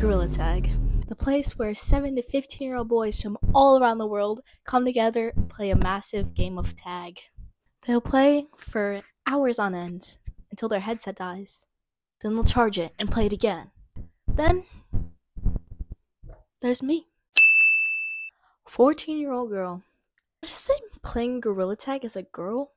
Gorilla Tag, the place where 7 to 15 year old boys from all around the world come together and play a massive game of tag. They'll play for hours on end until their headset dies. Then they'll charge it and play it again. Then there's me. 14 year old girl. Just say playing Gorilla Tag as a girl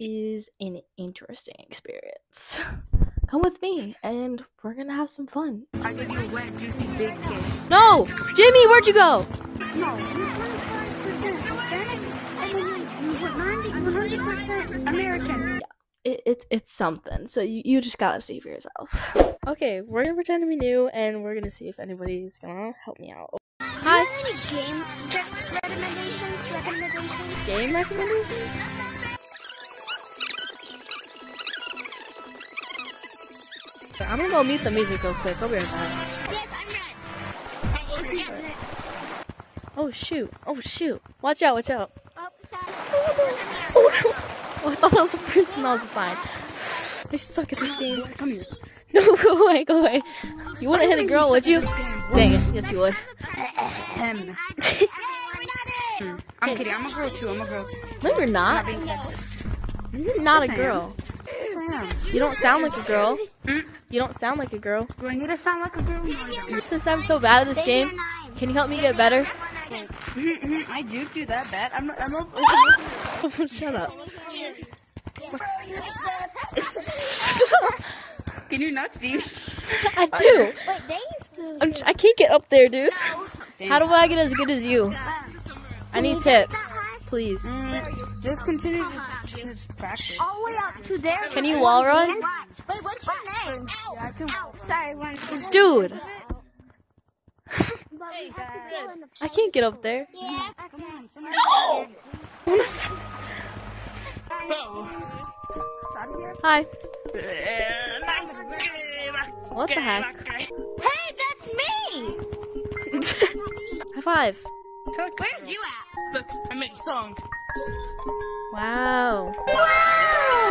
is an interesting experience. Come with me and we're gonna have some fun. I give you a wet, juicy, big kiss. No! Jimmy, where'd you go? No, you're 25% Hispanic and 100% American. It, it, it's something, so you, you just gotta see for yourself. Okay, we're gonna pretend to be new and we're gonna see if anybody's gonna help me out. Hi! Any game re- recommendations? Recommendations? Game recommendation? I'm gonna go mute the music real quick. I'll be right back. Yes, I'm red. Yes, Oh shoot! Oh shoot! Watch out! Watch out! Oh, sorry. Oh, I thought that was a person. That was a sign. I suck at this game. Come here. No, go away, go away. You wouldn't hit a girl, would you? Dang it! Yes, you would. I'm kidding. I'm a girl too. I'm a girl. No, you're not. not being sexist. You're not a Yes, I am. girl. I am. You don't sound like a girl. Mm. You don't sound like a girl. Do I need to sound like a girl? No, Since I'm so bad at this game, can you help me get better? Mhm, I do do that bad. I'm not. I'm not. Shut up. Can you not see? I do. Wait, they used to. I'm, I can't get up there, dude. How do I get as good as you? I need tips, please. Mm, just continue to just practice. All the way up to there. Can you wall run? Wait, what's your name? Ow. Yeah, I can- Ow. Sorry, one. Dude, But we have to go in the- I can't get up there. Yeah. Come on, somebody. Hi. What the heck? Hey, that's me. High five. Where's you at? Look, I made a song. Wow. wow.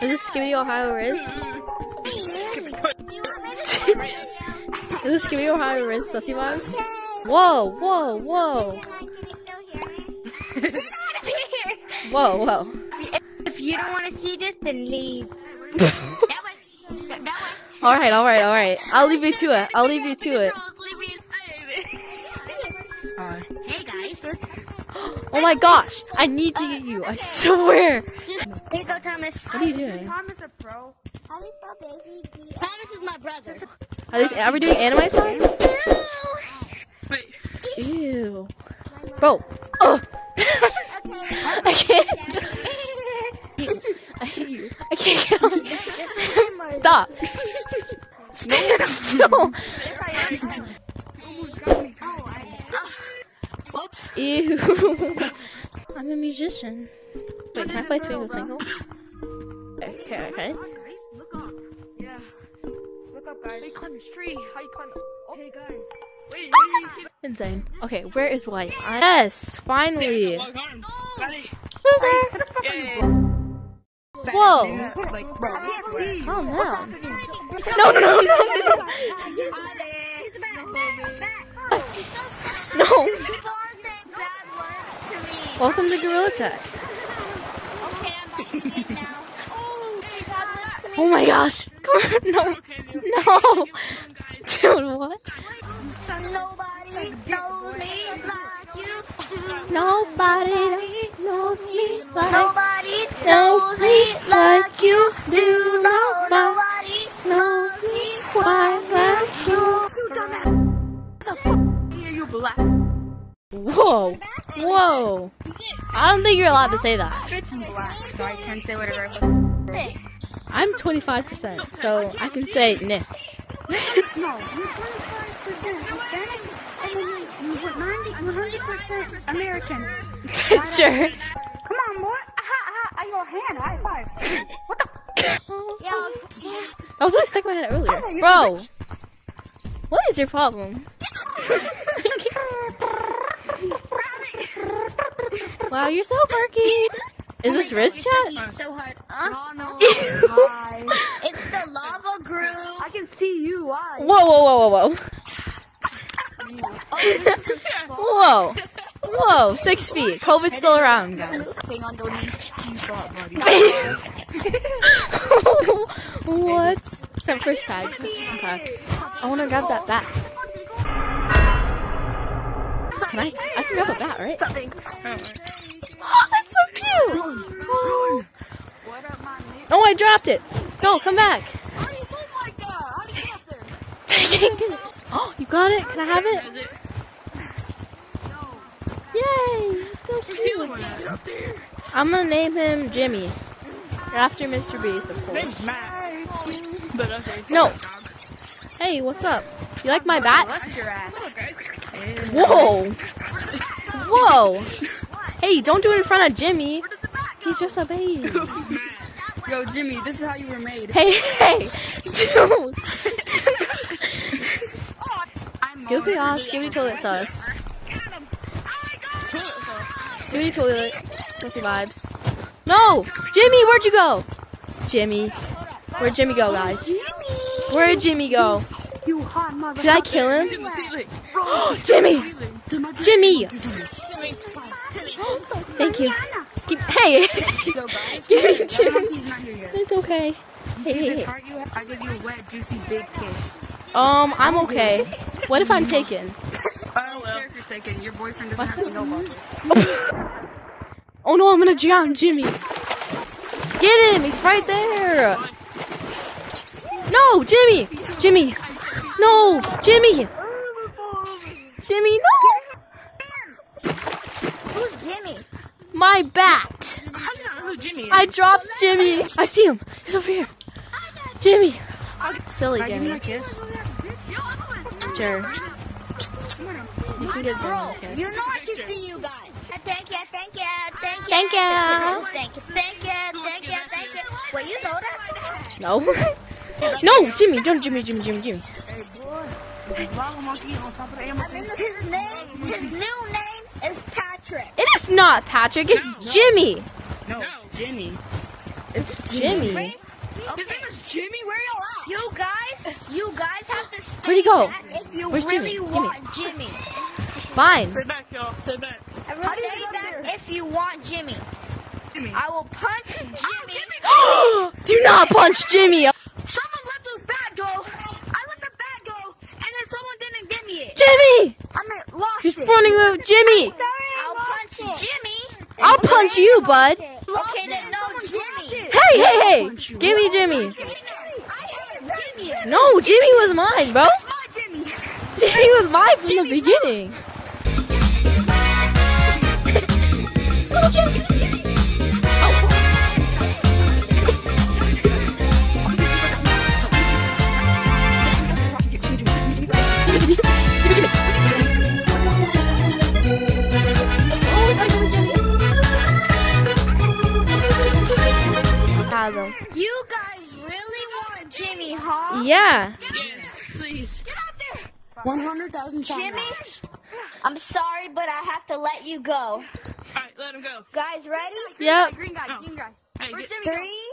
Is this Skibidi Ohio Riz? Is this Skibidi Ohio Riz Sussy Vibes? Whoa, whoa, whoa. Get out of here. Whoa, whoa. If you don't want to see this, then leave. that way. That way. Alright, alright, alright. I'll leave you to it. I'll leave you to it. Oh my gosh. I need to get you. I swear. Here you go, Thomas. What are you doing? Thomas a pro. Thomas is my brother. Are, these, are we doing anime signs? Wait. Ew. Bro. Ugh. I can't. I hate you. I can't get on. Stop. Stand still. Ew. I'm a musician. Wait, can I play Twinkle Twinkle? Okay, okay. Guys, look up. Yeah. Look up, guys. Hey, climb this tree. How you climb? Oh. Hey, guys. Wait, ah! wait. Insane. Okay, where is White? Yes, finally. Long arms. Loser. Whoa. Like, bro. Calm down. No, no, no, no, no. No. Welcome to Gorilla Tag. Oh, oh my gosh. Come on. No. No. Dude, what? Nobody knows me like you do. Nobody knows me like Nobody knows knows me me like like you you do. do. Nobody Whoa. Whoa. I don't think you're allowed to say that. It's black, so I can say whatever I want. I'm 25%, so I can say nah. No, you're 25% Hispanic and then you're 100% American. sure. Come on, boy. Aha, aha, I your hand. High five. What the? I was gonna stick my head earlier. Bro, what is your problem? wow, you're so quirky. Is oh this wrist chat? so hard. Huh? No, no. It's the lava groove. I can see you. why. Whoa, whoa, whoa, whoa, whoa. Whoa. Whoa, six feet. COVID's still around, guys. Hang on, don't need you thought, buddy. what? That first tag. That's okay. I want to grab that bat. Can I? I can grab a bat, right? Oh, that's so cute! Oh. What up, my nigga? Oh, I dropped it. No, come back. How do you move like that? How do you get up there? oh, you got it? Can I have it? Yay! So cute. I'm gonna name him Jimmy. After MrBeast, of course. But okay. No. Hey, what's up? You like my bat? Bust your ass. Whoa! Whoa! Hey, don't do it in front of Jimmy. He's just a baby. Yo, Jimmy, this is how you were made. Hey, hey, dude. Goofy Oz, Skibby Toilet Sauce. Oh Skibby Toilet, Goofy Vibes. No! Jimmy, where'd you go? Jimmy. Where'd Jimmy go, guys? Where'd Jimmy go? You hot mother. Did I kill him? Jimmy! Jimmy! Thank you. Give- Hey! So, Give me that Jimmy. monkey's not here yet. It's okay. Hey, hey, hey. I give you a wet, juicy, big kiss. Um, I'm okay. What if I'm taken? I don't care if you're taken. Your boyfriend doesn't have to know about this. Oh no, I'm gonna drown Jimmy. Get him! He's right there. No, Jimmy! Jimmy! No, Jimmy! Jimmy, no! Who's Jimmy? My bat! How don't know who Jimmy is? I dropped Jimmy. I see him. He's over here. Jimmy. Silly I give a Jimmy. kiss? Sure. You can give Jimmy a kiss. You know I can see you guys. Thank you, thank you, thank you. Thank you. Thank you, thank you, thank you, thank you. Wait, you know that? No. no, Jimmy, don't Jimmy, Jimmy, Jimmy, Jimmy. Lava monkey on top of the animal. His name, his new name is Patrick. It is not Patrick, it's Jimmy. No, Jimmy. It's Jimmy. His name is Jimmy? Where y'all at? You guys, you guys have to stay Where'd he go? back if you Where's really Jimmy? want Jimmy. Fine. Sit back, y'all. Sit back. Stay back if you want Jimmy. Jimmy. I will punch Jimmy. Oh! Do not punch Jimmy. Someone let the bat go. I let the bat go, and then someone didn't give me it. Jimmy! I mean, lost He's it. running with Jimmy. I'll punch punch you, bud. Okay, then no Jimmy. Hey, hey, hey. Give me Jimmy. I. No, Jimmy was mine, bro. My Jimmy. Jimmy was mine from the beginning. You guys really want Jimmy, huh? Yeah. Yes, please. Get out there. 100,000 Jimmy, I'm sorry, but I have to let you go. Alright, let him go. Guys, ready? Yep. Green guy, Oh. green guy. Oh. Hey, get, Three,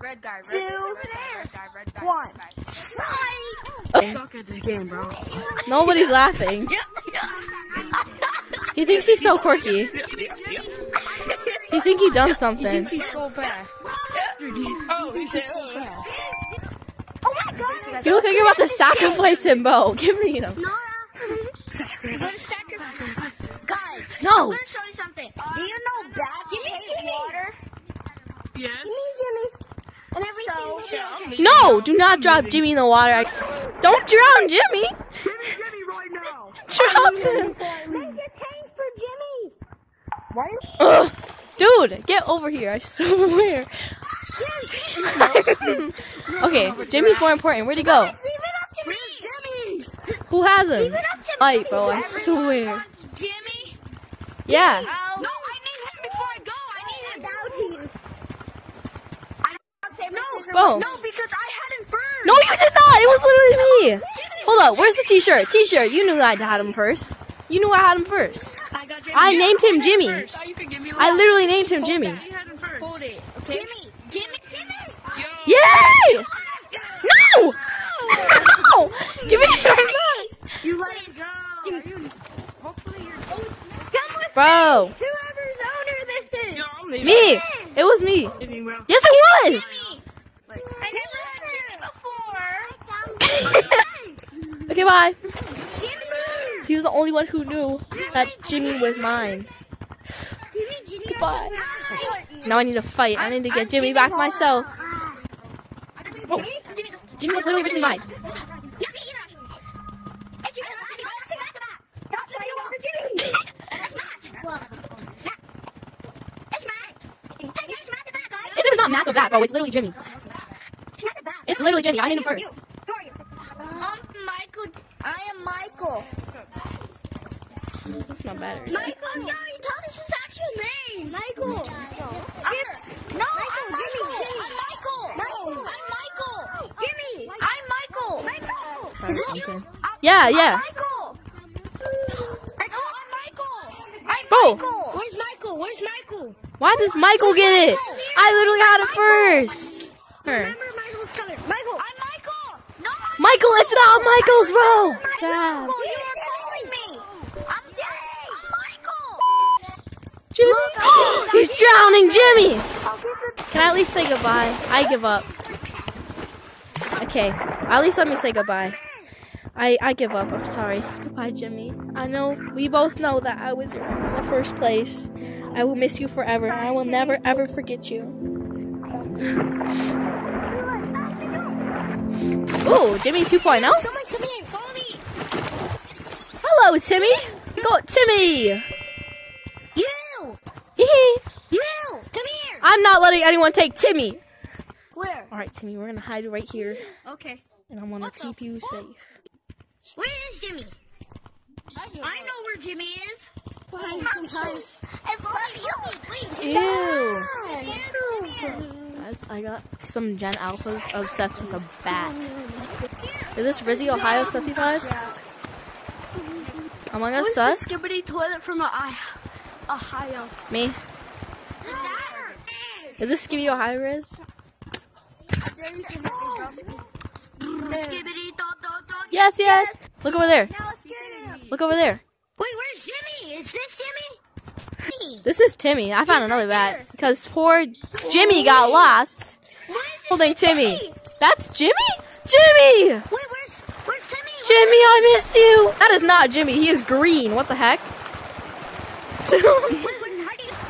red guy, red two, one. Fight! Oh. suck at this game, bro. Nobody's laughing. He thinks he's so quirky. He think he done something. He's so fast. Oh, he said so fast. Oh my god! You look like you're about to sacrifice him, Bo. Give me him. I'm sacrifice. Guys, No. I'm gonna show you something. Do you know bats hate water? Yes. Jimmy. And everything. So, No, do not drop Jimmy in the water. I- Don't drown Jimmy. Jimmy right now. Drop him. Make a tank for Jimmy. Why? Ugh. Dude, get over here. I swear. okay, Jimmy's more important. Where'd he go? Leave it up to me. Jimmy. Who has him? Leave it up to me. Alright, bro, I swear. wants Jimmy. Yeah. No, I need him before I go. I need him. No, Bro. no, because I had him first. No, you did not. It was literally me. Hold up. Where's the t-shirt? T-shirt. You knew I had him first. You knew I had him first. I. I named him Jimmy. I literally named him Jimmy. Hold it. Okay? Jimmy. Jimmy. Jimmy. Yo. Yay! No! No! Give me your mask. You let it go. Hopefully you're. Oh, Come with Bro. me. Whoever's owner this is. No, me. It was me. Yes, it was. Like, I never had Jimmy before. okay, bye. Jimmy. He was the only one who knew that Jimmy was mine. Jimmy. Now I need to fight. I need to get Jimmy back myself. Oh, Jimmy was literally originally mine. It's not Matt the Bat, bro. It's literally Jimmy. It's literally Jimmy. I need him first. I'm Michael. I am Michael. That's my battery. Michael, no, you told us his actual name. Michael. I'm, no, I'm Michael. I'm Michael. Michael. I'm Michael. Jimmy. I'm Michael. Michael. Is this you? Okay. Yeah, yeah. Michael. That's no, I'm Michael. I'm Bro. Michael. Where's Michael? Where's Michael? Why does Michael get it? I literally had it first. Remember Michael's color. Michael. I'm Michael. No, I'm Michael, it's not Michael's, bro. Dad. Michael. You are calling me. I'm Jimmy. I'm Michael. Jimmy. He's drowning, Jimmy. Can I at least say goodbye? I give up. Okay, at least let me say goodbye. I, I give up. I'm sorry. Goodbye, Jimmy. I know we both know that I was in the first place. I will miss you forever. and I will never ever forget you. Ooh, Jimmy 2.0. Someone come here. Follow me. Hello, Timmy. Go, Timmy. You. Hee. Come here. I'm not letting anyone take Timmy. Where? All right, Timmy, we're gonna hide right here, Okay. and I'm gonna What keep you fuck? safe. Where is Jimmy? I know where Jimmy is. Behind sometimes. I love you. Wait. Ew. Guys, I got some Gen Alphas obsessed with a bat. Is this Rizzy, Ohio sussy vibes? Among Us sus? Skibidi toilet from a Ohio. Me? Is this Skibby Ohio Riz? Skibidi. Yes, yes. Look over there. Now let's get him. Look over there. Wait, where's Jimmy? Is this Jimmy? This is Timmy. I found another bat because poor Jimmy got lost holding Timmy. That's Jimmy? Jimmy! Wait, where's where's Timmy? Jimmy, I missed you. That is not Jimmy. He is green. What the heck? Wait, wait, how do you?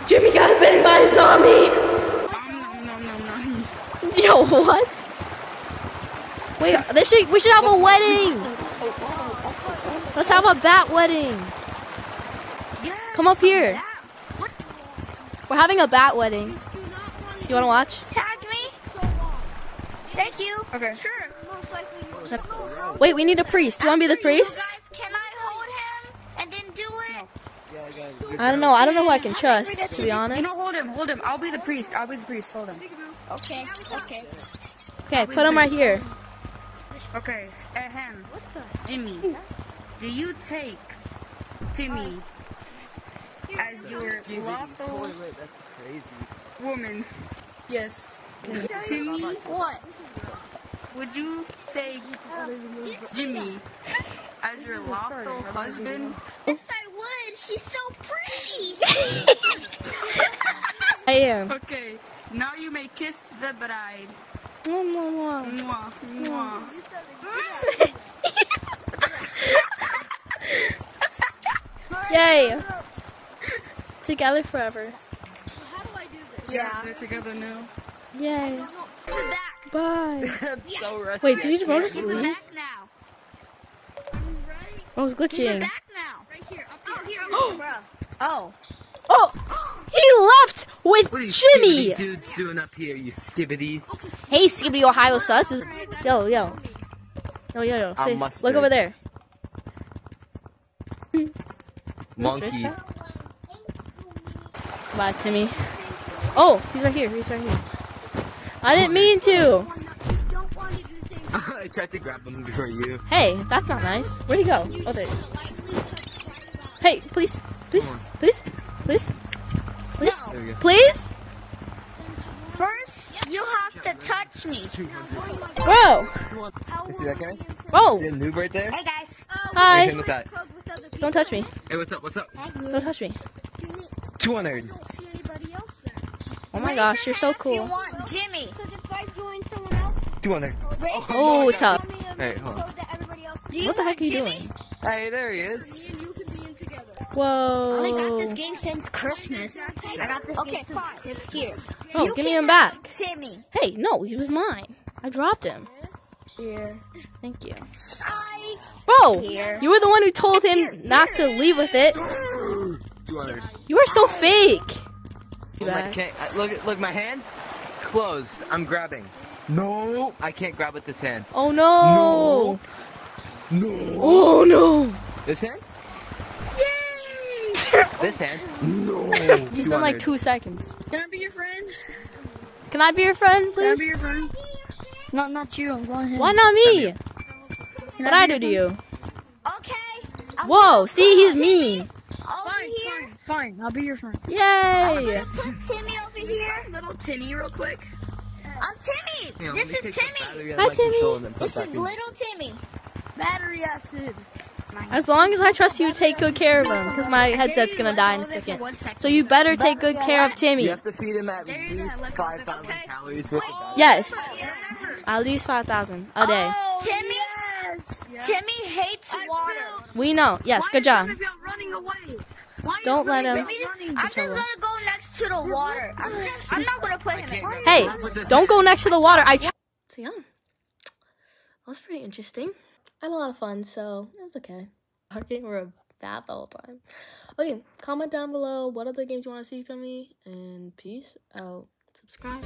Jimmy got bitten by a zombie. Yo, what? Wait, they should, we should have a wedding. Let's have a bat wedding. Come up here. We're having a bat wedding. Do you want to watch? Tag me. Thank you. Okay. Sure. Wait, we need a priest. Do you want to be the priest? Guys, can I hold him and then do it? I don't know. I don't know who I can trust, to be honest. You honest. know, hold him, hold him. I'll be the priest. I'll be the priest. Hold him. Okay. Okay. Okay, put him right here. Okay. Ahem. Jimmy, do you take Timmy as your lawful woman? Yes. Timmy, What? would you take Jimmy as your lawful husband? Yes, I would. She's so pretty. I am. Okay. Now you may kiss the bride. Mwah, mwah, mwah. Mwah, mwah. Yay! Together forever. Yeah. They're together now. Yay. We're back. Bye. So rusty. Wait, did you go to We're sleep? back now. I was We're glitching. Back now. Right here. Up here. Oh, here. Oh. Oh! He left with What are you Jimmy! dudes doing up here, you skibbities? Hey, Skibidi Ohio sus. Is- Yo, yo. Yo, yo, yo. Say, look over there. Monkey. Bye, Timmy. Oh, he's right here. He's right here. I didn't mean to. Don't want to do the same. I tried to grab him before you. Hey, that's not nice. Where'd he go? Oh, there he is. Hey, please, please, please, please, please, There we go. please, First, you have to touch me. bro, You see that guy? bro. See a noob right there? Hey guys. Hi. him. Don't touch me. Hey, what's up? What's up? Don't touch me. 200. don't see anybody else there. Oh my gosh, you're so If you cool. want Jimmy. So if I join someone else, 200. Oh, tough. tell me a Hey, hold on. code that everybody else Do you What the heck are you Jimmy? doing? Hey, there he is. Me and you can be in together. I got this game since Christmas. I got this okay, game fine. since Here. Oh, You give me him back. Timmy. Hey, no, he was mine. I dropped him. Here. Thank you. I. Bro, Here. you were the one who told him not to leave with it. You are so fake. Oh uh, look, I can't, look, look, my hand closed. I'm grabbing. No, I can't grab with this hand. Oh no. No. Oh no. This hand? Yay! This hand? No. It's been like two seconds. Can I be your friend? Can I be your friend, please? Can I please? be your friend? Not, not you. I'm going him. Why not me? What I be do to you? Okay. I'm Whoa, see, he's put mean. Over Fine, here. fine, fine. I'll be your friend. Yay. Put Timmy over here. Little Timmy, real quick. I'm Timmy. Here, let this is Timmy. Hi, Timmy. controller and then put This it is back in. little Timmy. Battery acid. As long as I trust you to take good care of him, because my headset's gonna die in a second. So you better take good care of Timmy. You Timmy. have to feed him at There you go, least 5,000 calories with the. Yes, Remember, at least 5,000 a day. Oh, Timmy. Timmy hates water. We know. Yes, good job. running away. Why Don't let him. I'm just gonna go next to the water. I'm just. I'm not gonna put him in. Hey, Don't put this don't in. go next to the water. I. So yeah, um, that was pretty interesting. I had a lot of fun, so it's okay. Arguing were bad the whole time. Okay, comment down below what other games you want to see from me, and peace out. Subscribe.